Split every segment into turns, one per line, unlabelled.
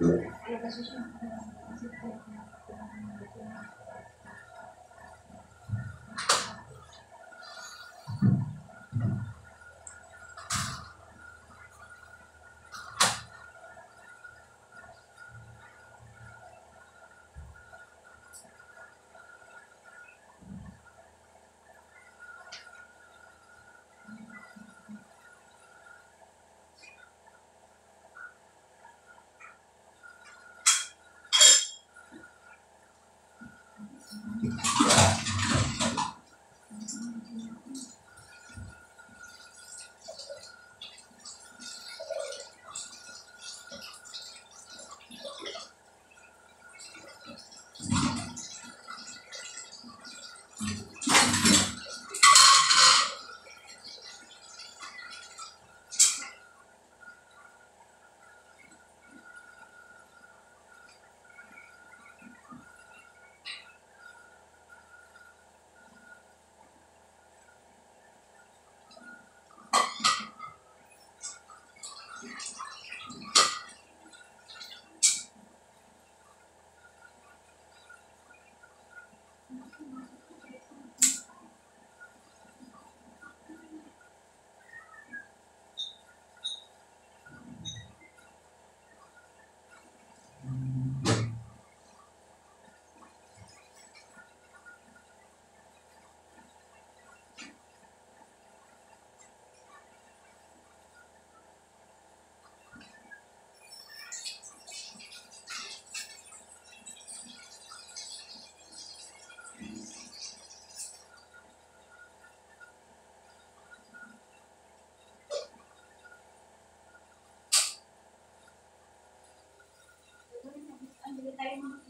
Hindi Tayo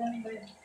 Đem.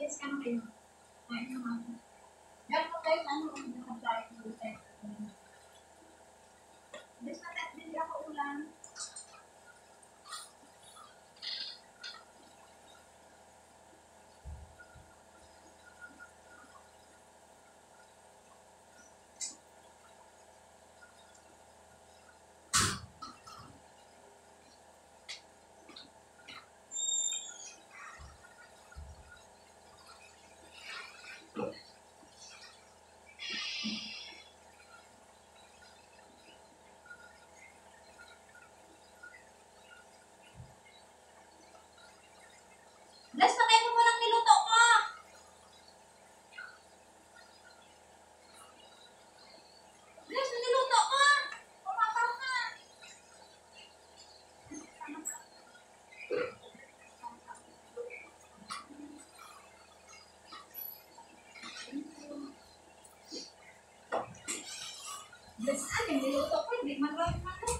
Na, please, mag-DS ka na kayo. Kain na nga. Meron mo tayo, ano, nakapay ko tayo. Bis na tayo, hindi ako ulan. Bless, patayin mo lang niluto ko! Bless, niluto ko! Kumakar ka! Ay, niluto ko, hindi man. Lang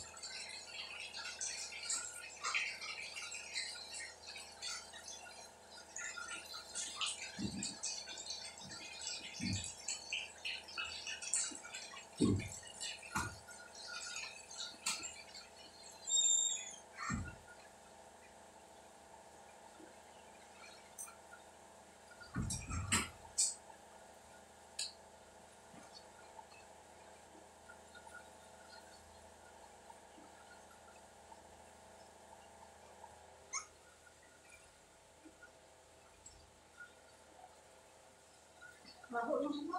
Bago lang mo.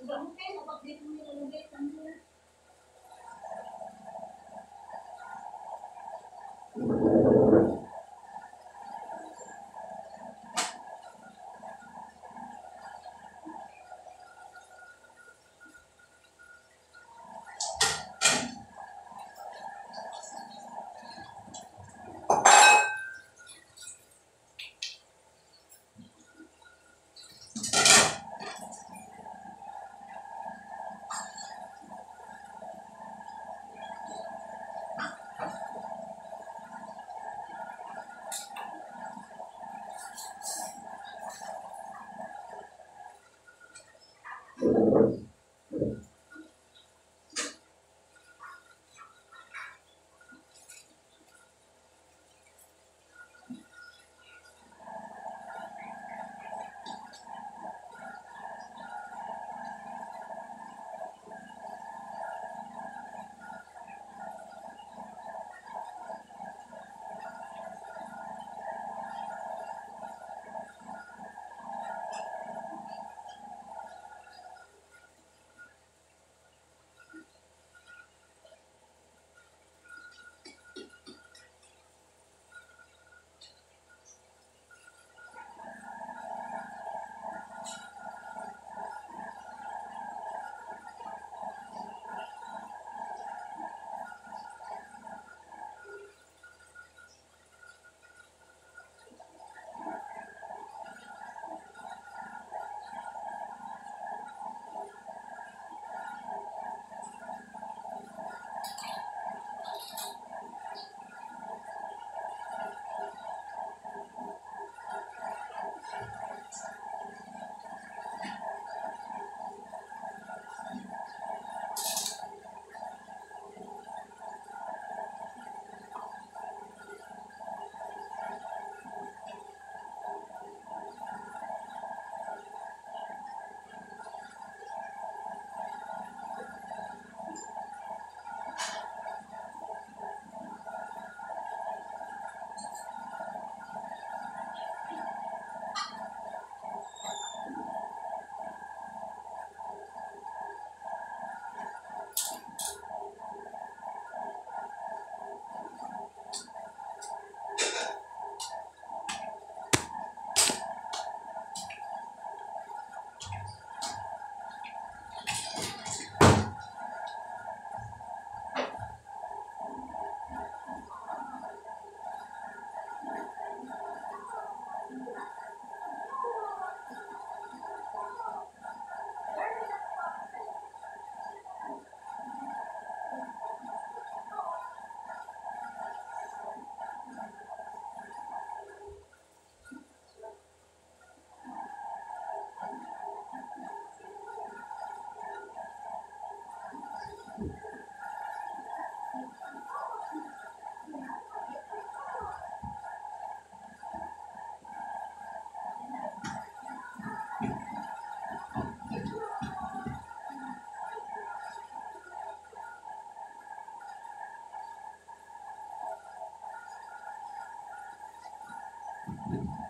Taga mo kayo, kapag dito mo nilalagay, ano na.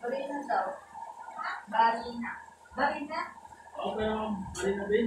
Barina daw. Barina. Barina?
Okay, ma'am. Bali na din.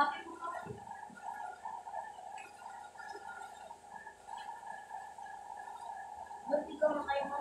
Ba't di ka
makayang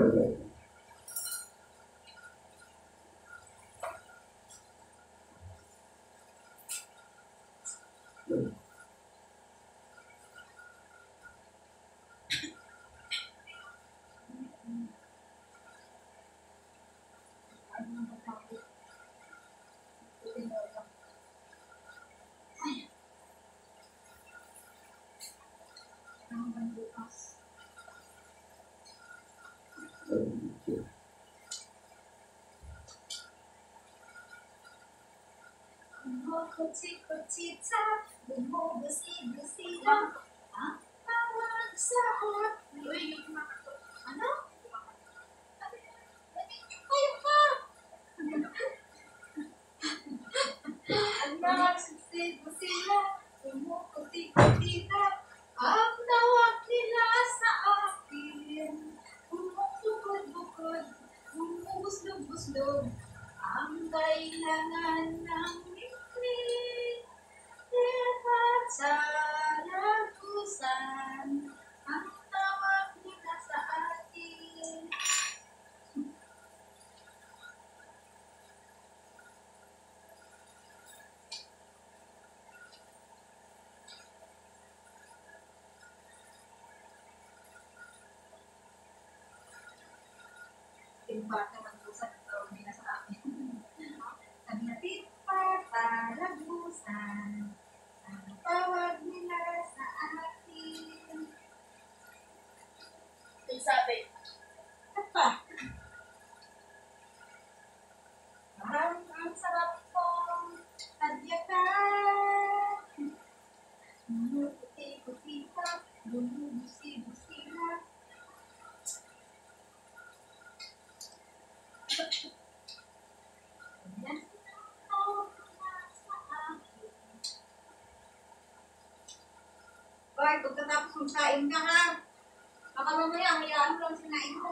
வருகிறது குச்சி குச்சி tap, the move the seed, the seed up. Up, down, down, down, down, down, down, down, down,
Sabi,
Apa? Parang ang sarap kong tadyakan. Bumuputi-puti ka, bumubusi-busi ka. Yan ang tawag sa akin. Hoy, pagkatapos mong saing ka ha.
我们
没有，没
有，我们是哪一个？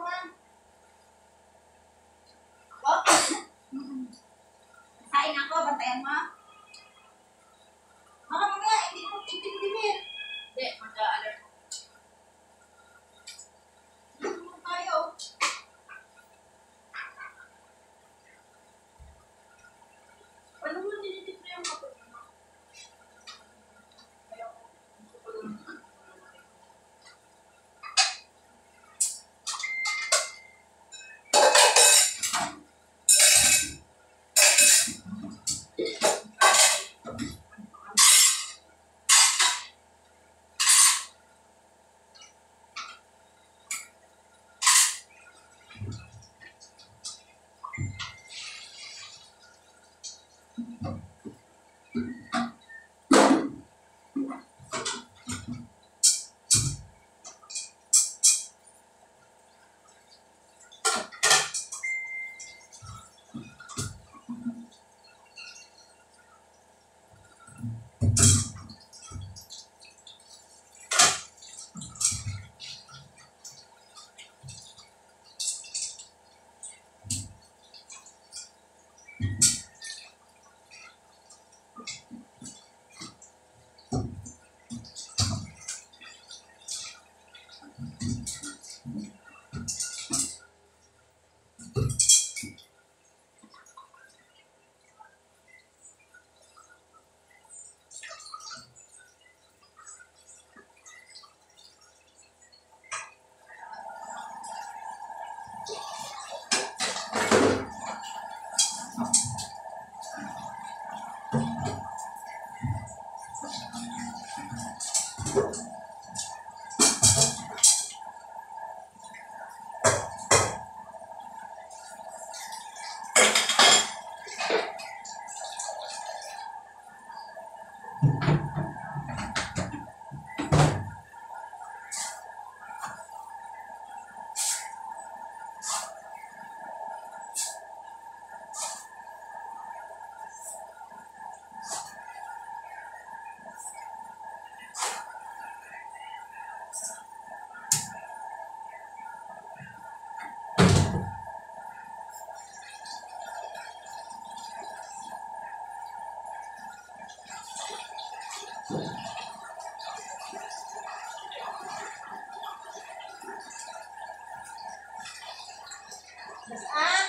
Saan?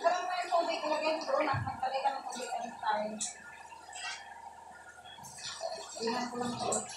Parang may tubig lagay mo doon at magtalay ka ng tubig ka ng tayo. Ilan ko.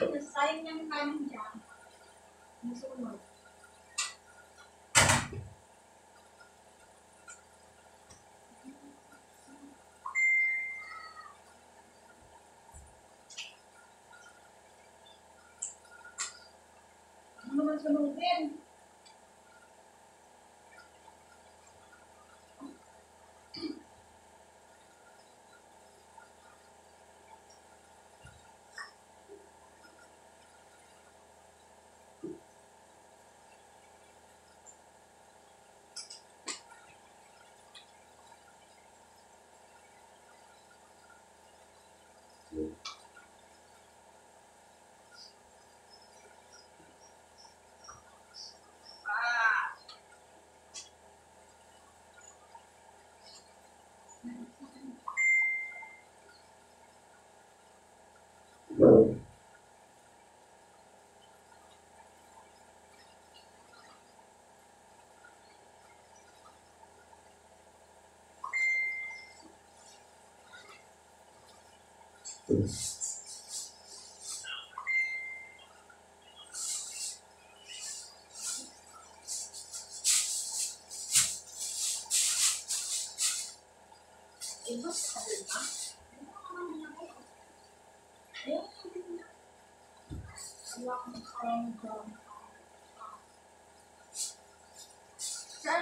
Sayang yung kanin dyan. Masunod. Ano naman
sunod din?
Saan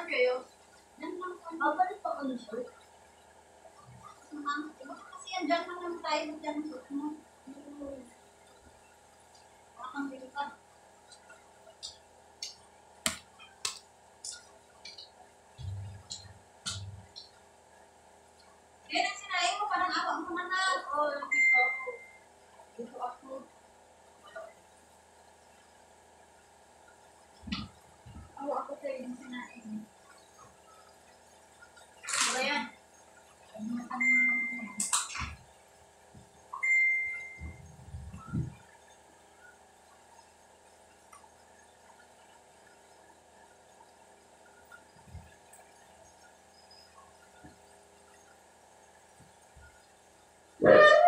kayo?
Nandiyan pa. Babalik pa
kami, sir. Kasi andyan na tayo, magkano suot mo? Right.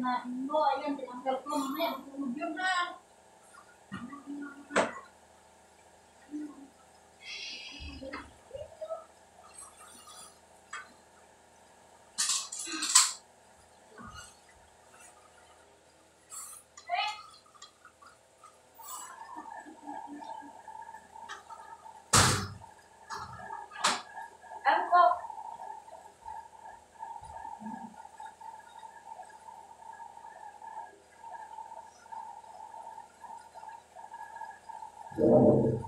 na,
no, ayun, tinanggal ko, mamaya,
Thank you.